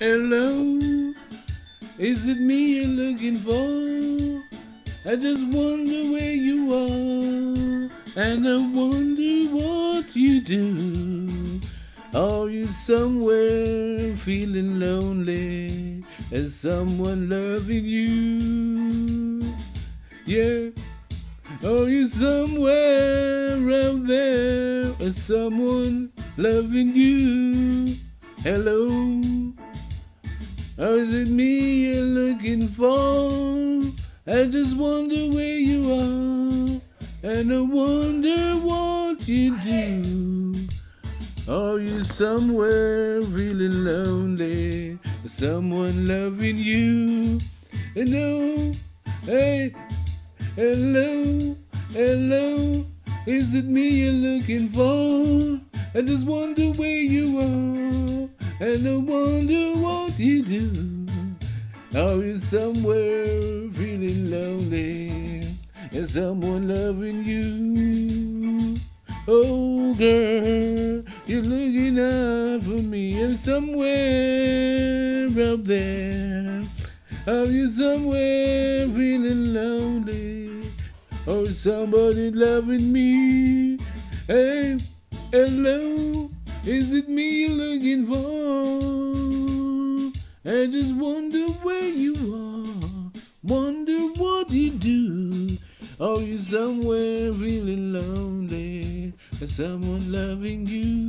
Hello, is it me you're looking for? I just wonder where you are, and I wonder what you do. Are you somewhere feeling lonely? Is someone loving you? Yeah. Are you somewhere out there? Is someone loving you? Hello? Or is it me you're looking for? I just wonder where you are, and I wonder what you do. Are you somewhere really lonely? Is someone loving you? Hello, hey, hello, hello. Is it me you're looking for? I just wonder where you are, and I wonder you do. Are you somewhere feeling lonely? Is someone loving you? Oh, girl, you're looking out for me, and somewhere out there. Are you somewhere feeling lonely? Or somebody loving me? Hey, hello, is it me you're looking for? I just wonder where you are, wonder what you do. Are you somewhere feeling lonely? Is someone loving you?